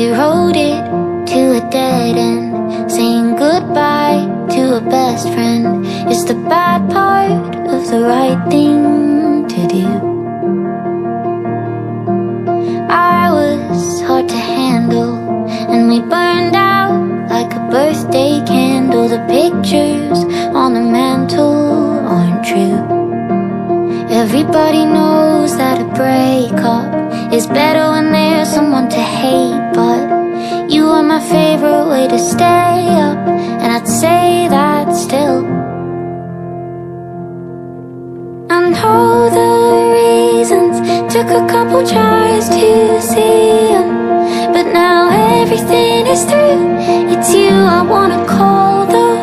we rode it to a dead end. Saying goodbye to a best friend It's the bad part of the right thing to do. I was hard to handle And we burned out like a birthday candle. The pictures on the mantle aren't true. Everybody knows that a breakup is better when there's someone to hate my favorite way to stay up And I'd say that still. I know the reasons Took a couple tries to see them But now everything is through. It's you I wanna call though.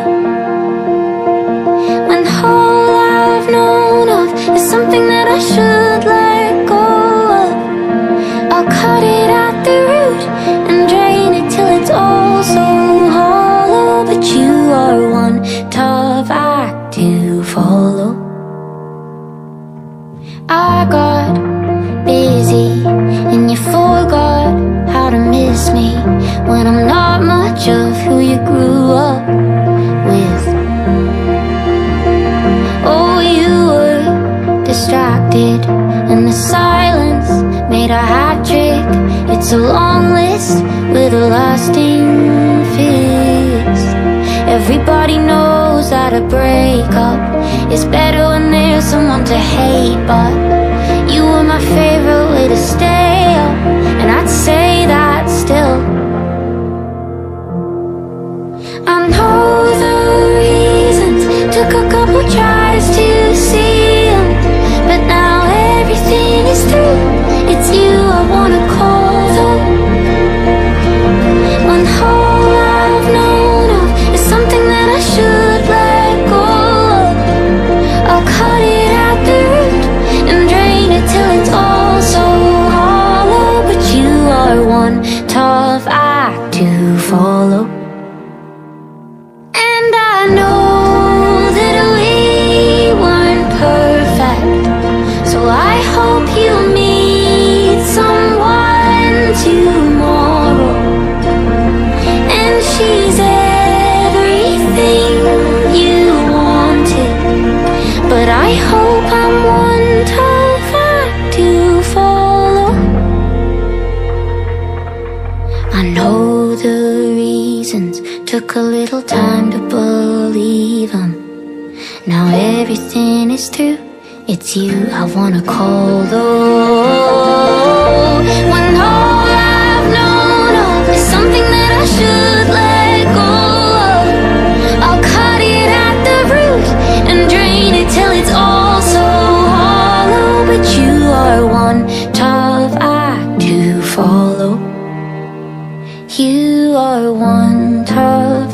When all I've known of Is something that I should let But you are one tough act to follow. I got busy and you forgot how to miss me When I'm not much of who you grew up with. Oh, you were distracted and the silence made a hat trick. It's a long list with a lasting Everybody knows how to break up. It's better when there's someone to hate But you were my favorite follow. And I know that we weren't perfect. So I hope you meet someone tomorrow. And she's everything you wanted. But I hope took a little time to believe them. Now everything is through. It's you I wanna call though. When all You are one tough